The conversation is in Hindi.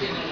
Gracias.